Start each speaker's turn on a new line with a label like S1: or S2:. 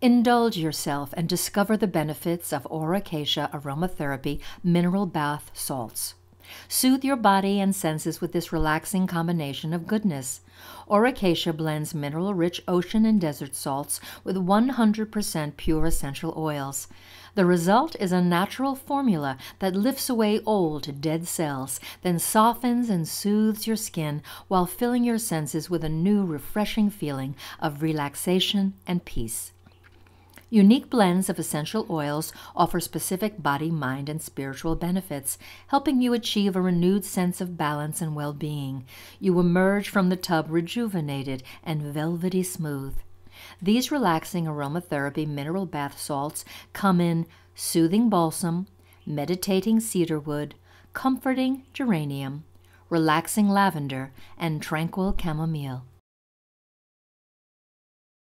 S1: Indulge yourself and discover the benefits of Aura Cacia aromatherapy mineral bath salts. Soothe your body and senses with this relaxing combination of goodness. Aura Cacia blends mineral rich ocean and desert salts with 100% pure essential oils. The result is a natural formula that lifts away old, dead cells, then softens and soothes your skin while filling your senses with a new, refreshing feeling of relaxation and peace. Unique blends of essential oils offer specific body, mind, and spiritual benefits, helping you achieve a renewed sense of balance and well being. You emerge from the tub rejuvenated and velvety smooth. These relaxing aromatherapy mineral bath salts come in soothing balsam, meditating cedarwood, comforting geranium, relaxing lavender, and tranquil chamomile.